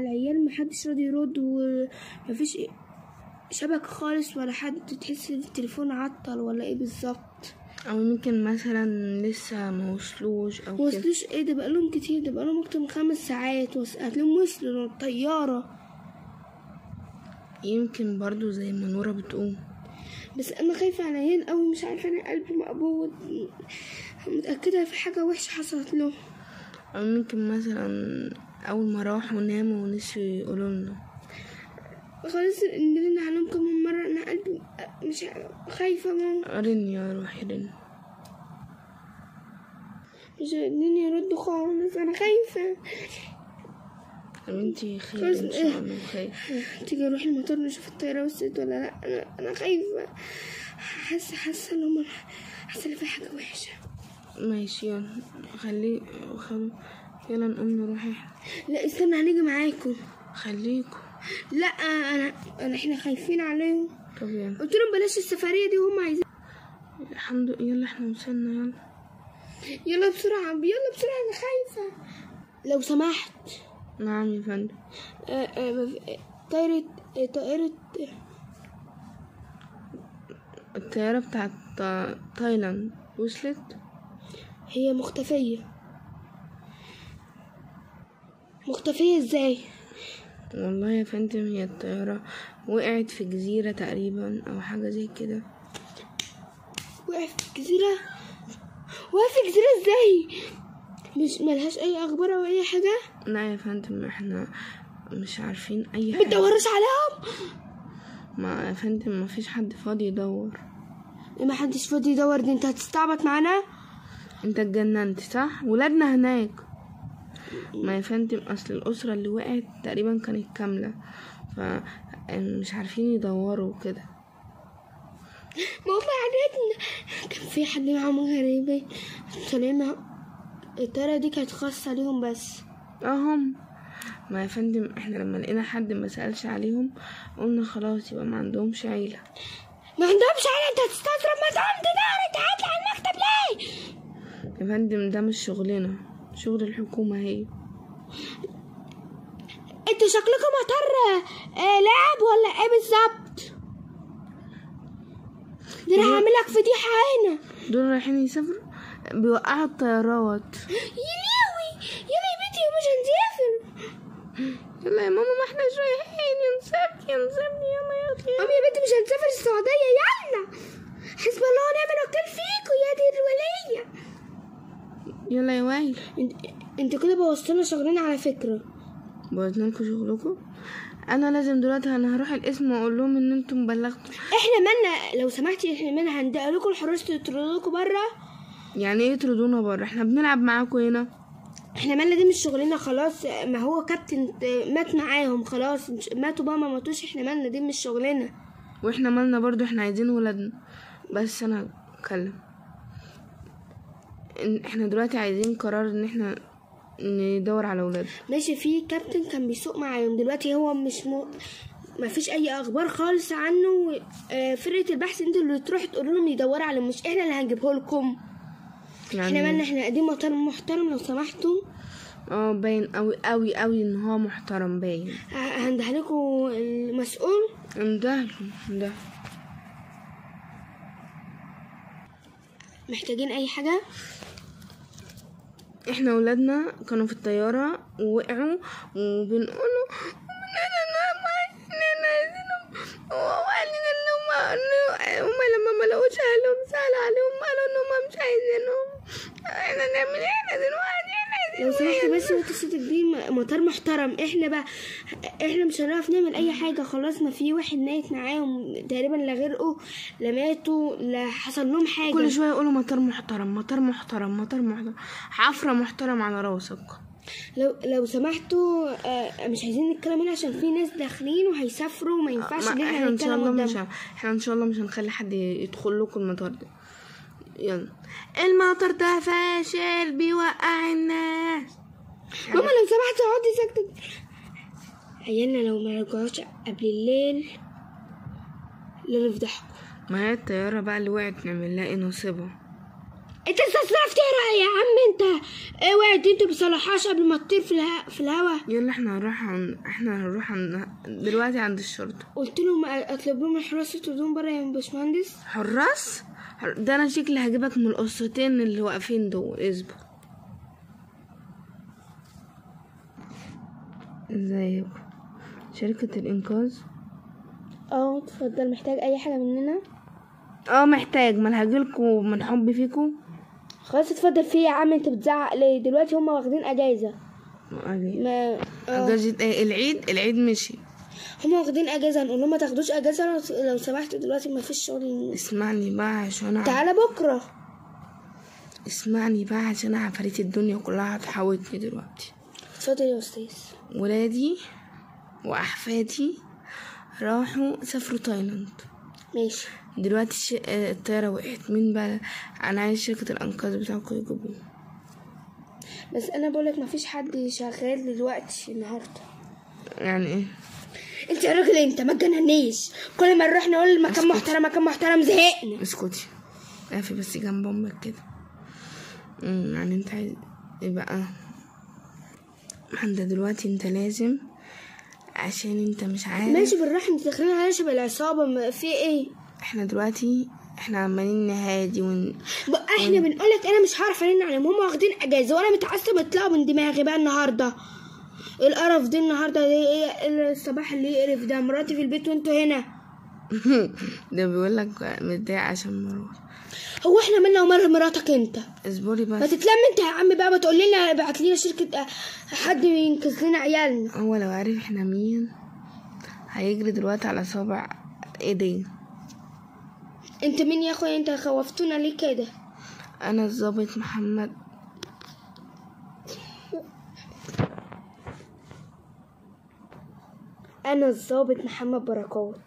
العيال محدش راضي يرد ومفيش شبكة خالص ولا حد تحس إن التليفون عطل ولا إيه بالظبط؟ أو ممكن مثلا لسه ما وصلوش أو كده. وصلوش إيه؟ ده بقالهم كتير ده بقالهم أكتر من خمس ساعات هتلاقيهم وصلوا الطيارة يمكن برضو زي ما نورا بتقول. بس أنا خايفة على العيال قوي مش عارفة أنا قلبي مقبوض متأكدة في حاجة وحشة حصلت له أو ممكن مثلا أول ما راحوا ناموا ونسيوا يقولوا لنا. خلاص نرن عليهم كمان مرة أنا قلبي مش خايفة ماما. رن يا روحي رن مش قادرين يردوا خالص أنا خايفة. طب انتي خير إن شاء الله خير. تيجي أروح المطار نشوف الطيارة وصلت ولا لأ؟ أنا أنا خايفة. حاسة حاسة إن هم حاسة إن في حاجة وحشة. ماشي يلا. خلي خل... يلا نقوم نروح. لا استنى هنيجي معاكم. خليكوا لا أنا أنا إحنا خايفين عليهم. طب يلا. قلت لهم بلاش السفرية دي وهم عايزين الحمد لله يلا إحنا وصلنا يلا. يلا بسرعة يلا بسرعة أنا خايفة. لو سمحت. نعم يا فندم. آه، طايره آه، طائره آه، الطيارة بتاعت تا- تايلاند وصلت؟ هي مختفية. مختفية إزاي؟ والله يا فندم هي الطيارة وقعت في جزيرة تقريبا أو حاجة زي كده. وقع في الجزيرة وقع في الجزيرة إزاي؟ مش ملهاش أي أخبار أو أي حاجة؟ لا يا فندم إحنا مش عارفين أي حاجة. تدورش عليهم! ما يا فندم ما فيش حد فاضي يدور. ما حدش فاضي يدور دي أنت هتستعبط معانا؟ أنت اتجننت صح؟ ولادنا هناك. ما يا فندم أصل الأسرة اللي وقعت تقريبا كانت كاملة فمش عارفين يدوروا كده ما هم عادتنا كان في حد معاهم غريبة طالعين مع- الطيارة دي كانت خاصة ليهم بس. اهم ما يا فندم إحنا لما لقينا حد ما سألش عليهم قلنا خلاص يبقى ما عندهمش عيلة. ما عندهمش عيلة أنت هتستظرف ما تقوم تدور أنت هتطلع المكتب ليه؟ يا فندم ده مش شغلنا. شغل الحكومة هي. أنتوا شكلكم مطر آه لعب ولا إيه بالظبط ده أنا هعملك فضيحة هنا. دول رايحين يسافروا؟ بيوقعوا الطيارات. يليوي يلا يا بنتي مش هنسافر. يلا يا ماما ما احناش رايحين. ينسبني ينسبني يلا يا أم يا بنتي مش هنسافر السعودية يلا. حسب الله ونعم الوكيل فيكوا يا دي الولية. يلا يا وائل انت انت كده بوظتنا شغلنا على فكرة. بوظنا لكم شغلكم؟ أنا لازم دلوقتي أنا هروح القسم وأقول لهم إن أنتم بلغتوا. إحنا مالنا لو سمحتي إحنا مالنا هندق لكم الحراس تطردوكوا بره يعني إيه يطردونا بره إحنا بنلعب معاكم هنا. إحنا مالنا دي مش شغلنا خلاص. ما هو كابتن مات معاهم خلاص. ماتوا بقى ما ماتوش إحنا مالنا دي مش شغلنا. وإحنا مالنا برضو إحنا عايزين ولادنا. بس أنا اتكلم إحنا دلوقتي عايزين قرار إن إحنا ندور على ولادنا ماشي في كابتن كان بيسوق معاهم. دلوقتي هو مش م... ما فيش أي أخبار خالص عنه. آه، فرقة البحث أنتوا اللي تروحوا تقولوا لهم يدوروا عليه مش إحنا اللي هنجيبه لكم. إحنا مالنا يعني إحنا قاعدين محترم محترم لو سمحتوا. آه باين قوي قوي قوي إن هو محترم باين. ه- هنده لكم المسؤول. امدهله ده محتاجين أي حاجة. إحنا ولادنا كانوا في الطيارة ووقعوا وبنقولوا وقال ان هم هم لما ما لقوش أهلهم سألوا عليهم قالوا ان هم مش عايزينهم. إحنا نعمل إيه؟ إحنا إحنا لو سمحت بس وطي صوتك دي مطار محترم. إحنا بقى إحنا مش هنعرف نعمل أي حاجة. خلاص ما في واحد ميت معاهم تقريبا لا غرقوا لا ماتوا لا حصل لهم حاجة. كل شوية يقولوا مطار محترم مطار محترم مطار محترم. حفرة محترم على راسك. لو لو سمحتوا آه، مش عايزين نتكلم هنا عشان في ناس داخلين وهيسافروا وما ينفعش ان إحنا إحنا إن شاء نتكلم الله مش إحنا إن شاء الله مش هنخلي حد يدخل لكم المطار ده. يلا. المطار ده فاشل بيوقع الناس ماما لو سمحت اقعدي ساكتة. عيالنا لو ما رجعوش قبل الليل لا نفضحكم. ما هي الطيارة بقى اللي وقعت نعمل لها إيه نصيبها. انت استسرفت تقرا يا عم انت. اوعي دي انت بتصلحهاش قبل ما تطير في الها... في الهوا. يلا إحنا هنروح عن... إحنا هنروح عن... دلوقتي عند الشرطة. قلت لهم اطلب لهم حراسة هدوم بره يا باشمهندس. حراس؟ حر- ده أنا شكلي هجيبك من القصتين اللي واقفين دول. اصبر. ازيكم شركة الإنقاذ؟ آه اتفضل. محتاج أي حاجة مننا؟ آه محتاج. ما أنا هجيلكوا من حبي فيكوا خلاص اتفضل. فيه يا عم انت بتزعق ليه؟ دلوقتي هما واخدين أجازة. أجي. ما آه. أجازة إيه؟ العيد؟ العيد مشي. هما واخدين أجازة هنقول لهم ما تاخدوش أجازة لو- سمحت دلوقتي ما فيش شغل. اسمعني بقى عشان تعالى بكرة. اسمعني بقى عشان عفاريت الدنيا كلها هتحاوطني دلوقتي. اتفضل يا أستاذ. ولادي وأحفادي راحوا سافروا تايلاند. ماشي. دلوقتي الش... آه، الطيارة وقعت. مين بقى؟ أنا عايز شركة الأنقاذ بتاعكم يجيبوه بس أنا بقولك ما فيش حد شغال دلوقتي النهارده. يعني إيه؟ انت يا راجل انت ما تجننيش كل ما نروح نقول مكان. محترم مكان محترم زهقنا. اسكتي اقفي بس جنب أمك كده. يعني انت عايز إيه بقى؟ ما انت دلوقتي انت لازم عشان انت مش عارف ماشي بالراحة انت داخلين على شبه العصابة. ما في إيه؟ إحنا دلوقتي إحنا عمالين نهادي ون... بقى إحنا بنقولك أنا مش هعرف ارن عليهم هم واخدين اجازة وأنا متعصب اطلعوا من دماغي بقى النهارده. القرف دي النهارده دي إيه؟ الصباح اللي يقرف ده. مراتي في البيت وانتوا هنا. ده بيقول لك متضايق عشان مروه هو إحنا مالنا ومال مراتك انت؟ اصبري ما بس تتلم انت يا عم بقى ما تقول لنا ابعت لنا شركة آه، حد ينقذ لنا عيالنا. هو لو عارف إحنا مين هيجري دلوقتي على صابع ايديه انت مين يا اخويا؟ انت خوفتونا ليه كده؟ أنا الظابط محمد أنا الضابط محمد بركات.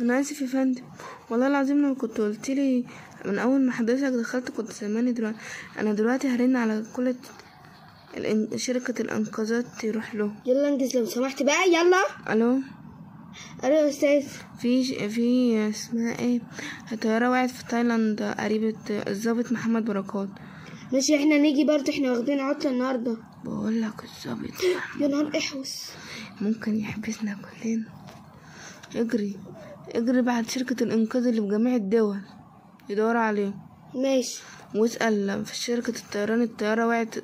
أنا آسف يا فندم. والله العظيم لو كنت قلت لي من أول ما حضرتك دخلت كنت سامعني دلوقتي. أنا دلوقتي هرن على كل الإن- شركة الأنقاذات تروح له. يلا انجز لو سمحت بقى يلا. ألو؟ ألو يا أستاذ. في ش- في اسمها إيه؟ الطيارة وقعت في تايلاند قريبة الظابط محمد بركات. ماشي إحنا نيجي برضه إحنا واخدين عطله النهارده. بقول لك الظابط يا نهار اسوح ممكن يحبسنا كلنا. اجري. اجري بعد شركة الانقاذ اللي في جميع الدول. يدور عليهم. ماشي. واسأل في شركة الطيران الطيارة وقعت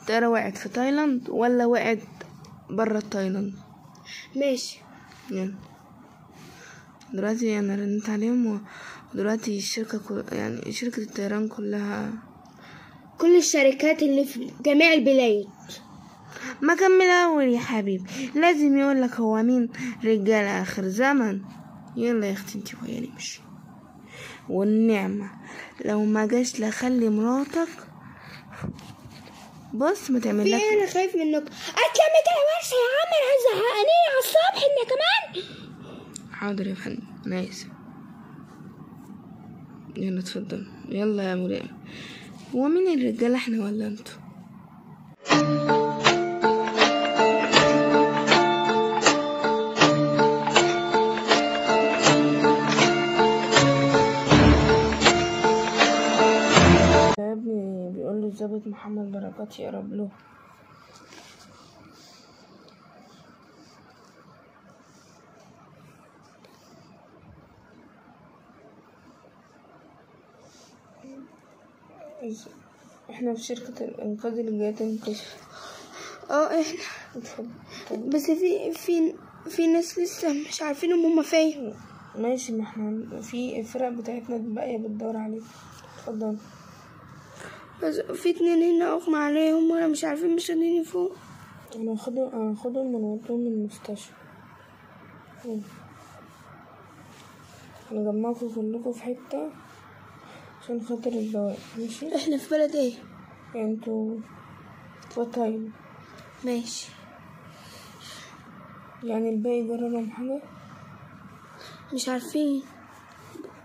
الطيارة وقعت في تايلاند ولا وقعت برا تايلاند. ماشي. يعني دلوقتي أنا رنيت عليهم ودلوقتي الشركة كل يعني شركة الطيران كلها كل الشركات اللي في جميع البلاد. ما كمل أول يا حبيبي. لازم يقولك هو مين؟ رجال آخر زمن. يلا يا أختي انتي وهي نمشي والنعمة لو ما جاش لخلي مراتك. بص ما تعمل لك أنا خايف منك. اتلمي كده ورشه يا عم أنا هزهقني على الصبح انت كمان. حاضر يا فندم. أنا آسف. يلا اتفضل. يلا يا ملائم هو مين الرجال إحنا ولا أنتوا؟ يا ابني بيقول له الظابط محمد بركات يقرب له. إحنا في شركة الإنقاذ اللي جاية تنقذ آه إحنا. بس في في في ناس لسه مش عارفين هم هما فين. ماشي ما إحنا في الفرق بتاعتنا باقية بتدور عليك. اتفضل. بس في اتنين هنا أغمى عليهم وأنا مش عارفين مش قادرين يفوق أنا هاخدهم أنا هاخدهم ونوديهم المستشفى. يلا. هنجمعكم كلكم في حتة عشان خاطر الدواء. ماشي؟ إحنا في بلد إيه؟ يعني أنتوا وتايم ماشي. يعني الباقي جرى لهم حاجة مش عارفين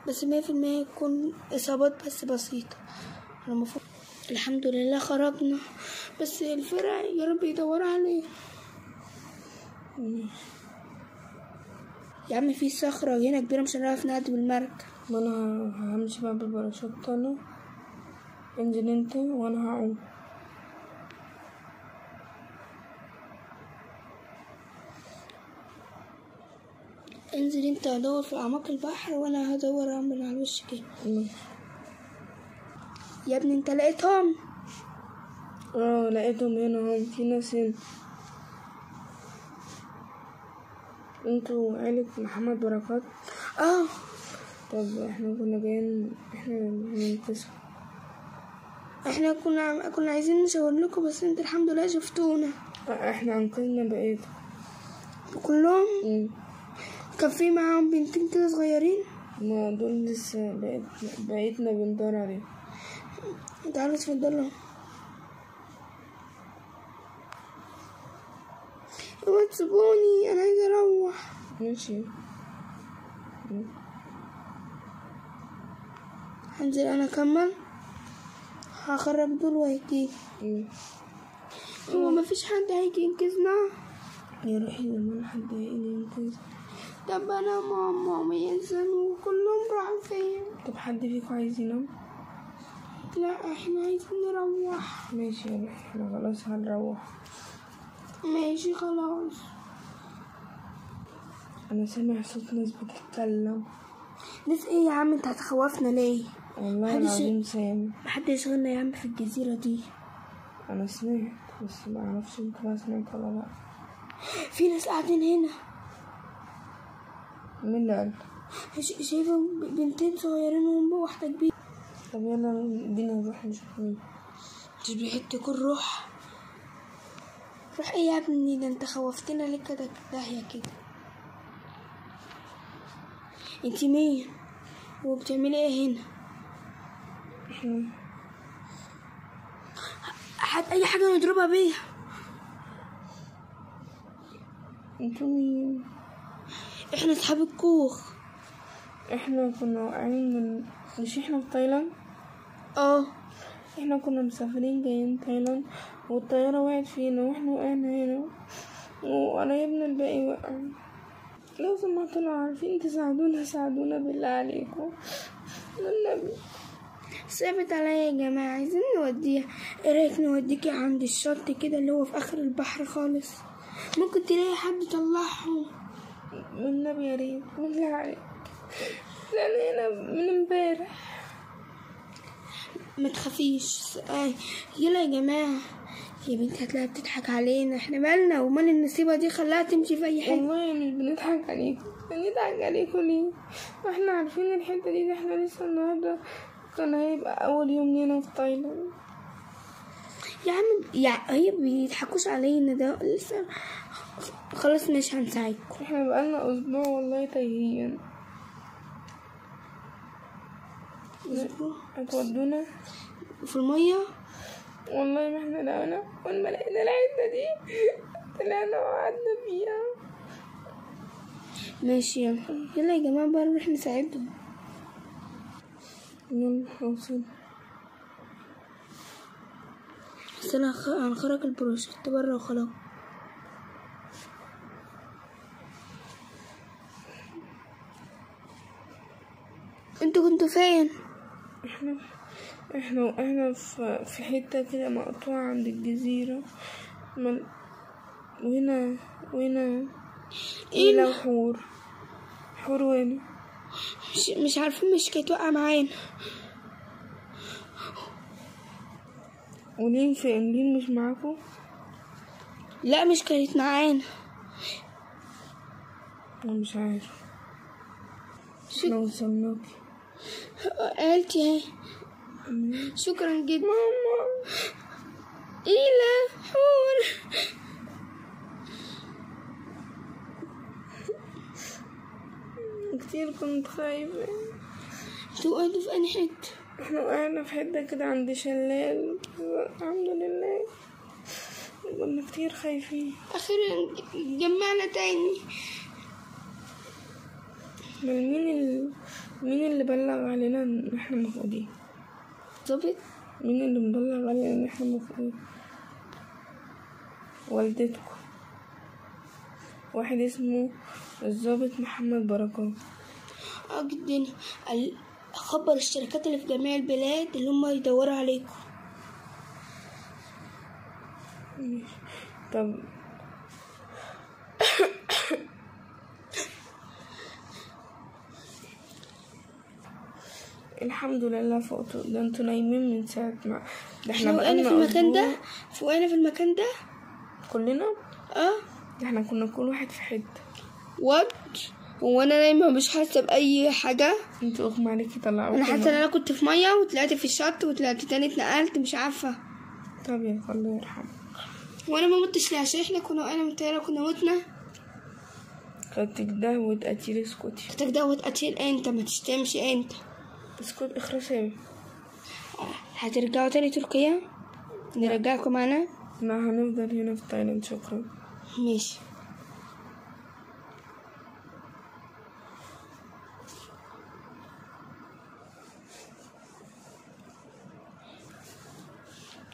بس مية في المية يكون إصابات بس بسيطة. أنا المفروض الحمد لله خرجنا بس الفرق يا رب يدوروا عليه يا عم في صخرة هنا كبيرة مش هنعرف نعدي بالمركب. ما أنا همشي بقى بالباراشوت أنا. انزل انت وأنا هعوم. انزل انت ادور في اعماق البحر وأنا هدور اعمل على الوش كده. يا ابني انت لقيتهم؟ آه لقيتهم هنا هم في ناس هنا. أنتوا عيلة محمد بركات؟ آه. طب إحنا كنا جايين إحنا ننقذكم إحنا كنا كنا عايزين نشاور لكم بس انت الحمد لله شفتونا. إحنا انقذنا بقيتكم كلهم؟ مم. كان في معاهم بنتين كده صغيرين؟ ما دول لسه بقيت بقيتنا بندور عليهم. تعالوا اتفضلوا اوعوا تسيبوني أنا عايزه أروح. ماشي. هنزل أنا اكمل هخرج دول وهيجي. هو مفيش حد هيجي ينقذنا؟ يا روحي لما حد هيجي ينقذ طب أنا ماما وميزن وكلهم راحوا فين طب حد فيكم عايز ينام؟ لا إحنا عايزين نروح. ماشي يا روحي إحنا خلاص هنروح. ماشي خلاص. أنا سامع صوت ناس بتتكلم. ناس إيه يا عم؟ أنت هتخوفنا ليه؟ والله العظيم سامع محد يشغلنا يا عم في الجزيرة دي؟ أنا سمعت بس ما أعرفش انت بقى سمعت ولا لأ. في ناس قاعدين هنا. مين اللي قال؟ شايفة بنتين صغيرين وواحدة كبيرة. طب يلا بينا نروح نشوف مين. تشبيح تكون روح. روح إيه يا ابني؟ ده أنت خوفتنا ليه كده؟ داهية كده. أنتي مين؟ وبتعملي إيه هنا؟ إحنا هات أي حاجة نضربها بيها أنتوا مين إحنا أصحاب الكوخ. إحنا كنا واقعين من مش إحنا في تايلاند؟ آه. إحنا كنا مسافرين جايين تايلاند والطيارة وقعت فينا وإحنا وقعنا هنا وقرايبنا الباقي وقع لو سمحتوا لو عارفين تساعدونا ساعدونا بالله عليكم. والنبي ثابت عليا يا جماعة عايزين نوديها. إيه رأيك نوديكي عند الشط كده اللي هو في آخر البحر خالص؟ ممكن تلاقي حد يطلعهم والنبي يا ريت. بالله عليك. لأن هنا من امبارح. ما تخافيش. آه. يلا يا جماعة. يا بنتي هتلاقيها بتضحك علينا. إحنا مالنا ومال النسيبة دي خلاها تمشي في أي حاجة والله مش بنضحك عليكم. بنضحك عليكم ليه؟ وإحنا عارفين الحتة دي إحنا لسه النهاردة كان هيبقى أول يوم لينا في تايلاند. يا عم يا هي بيضحكوش علينا ده. لسه خلاص مش هنساعدكم إحنا بقالنا أسبوع والله تايهين. هتودونا في المية؟ والله ما إحنا لقينا اول ما لقينا الحته دي. طلعنا وقعدنا فيها. ماشي يلا. يلا يا جماعة بقى نروح نساعدهم. أنا هخ- هنخرج البروجكت بره وخلاص أنتوا كنتوا فين؟ إحنا إحنا وقعنا في في حتة كده مقطوعة عند الجزيرة. مل... وهنا وهنا إيه حور. حور وين مش, مش عارفين مش كانت واقعة معانا. ولين لين مش معاكم؟ لا مش كانت معانا. أنا مش عارف. إحنا وصلناكي عيلتي اهي شكرا جدا. ماما. إلى حور. كتير كنت خايفة. أنتوا قاعدوا في أنهي حتة؟ إحنا وقعنا في حتة كده عند شلال. الحمد لله. كنا كتير خايفين. أخيرا جمعنا تاني. بل مين ال... مين اللي بلغ علينا إن إحنا مفقودين؟ ظابط؟ مين اللي مبلغ علينا إن إحنا مفقودين؟ والدتكم. واحد اسمه الضابط محمد بركات آه جدا ال- خبر الشركات اللي في جميع البلاد اللي هم يدوروا عليكم. طب الحمد لله فوقتوا ده أنتوا نايمين من ساعة ما ده إحنا وقعنا في بقالنا المكان ده. وقعنا في المكان ده؟ كلنا؟ آه. ده إحنا كنا كل واحد في حتة. وات؟ هو أنا نايمه مش حاسة بأي حاجة. أنتوا اغمى عليكي طلعوكي أنا حاسة ان أنا كنت في مية وطلعت في الشط وطلعت تاني اتنقلت مش عارفة. طب يا الله يرحمه. وأنا ما متش ليه عشان إحنا كنا وقعنا من الطياره كنا متنا. كانت كده وتقتيل اسكتي كنت دوت قتيل انت ما تشتمش انت اسكت اخرسي هترجعوا تاني تركيا؟ نرجعكم معانا لا هنفضل هنا في تايلاند شكرا. ماشي.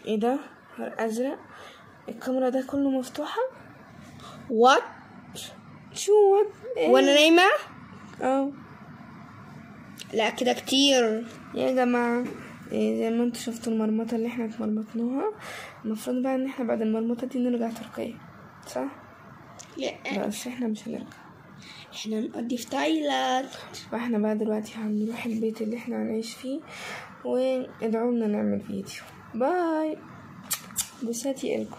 إيه ده؟ نهار ازرق. الكاميرا ده كله مفتوحة؟ وات شو؟ إيه؟ وأنا نايمة؟ آه. لا كده كتير. يا جماعة إيه زي ما أنتوا شفتوا المرمطة اللي إحنا اتمرمطناها. المفروض بقى ان إحنا بعد المرمطة دي نرجع تركيا صح؟ لا. بس إحنا مش هنرجع إحنا نقضي في تايلاند. فاحنا بقى دلوقتي هنروح البيت اللي إحنا هنعيش فيه وادعوا لنا نعمل فيديو. bye. بوساتي إلكم.